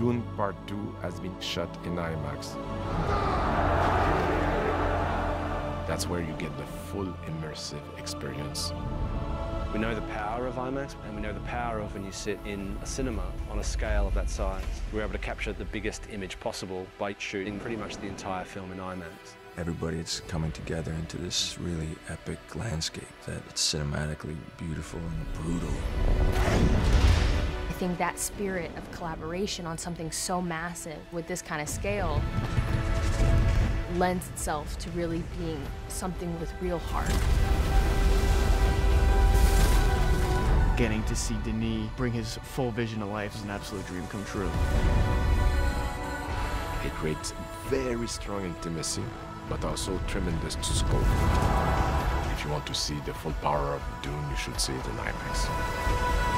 Dune Part 2 has been shot in IMAX. That's where you get the full immersive experience. We know the power of IMAX, and we know the power of when you sit in a cinema on a scale of that size. We're able to capture the biggest image possible by shooting pretty much the entire film in IMAX. Everybody's coming together into this really epic landscape that it's cinematically beautiful and brutal. I think that spirit of collaboration on something so massive with this kind of scale lends itself to really being something with real heart. Getting to see Denis bring his full vision to life is an absolute dream come true. It creates very strong intimacy, but also tremendous scope. If you want to see the full power of Dune, you should see it in IMAX.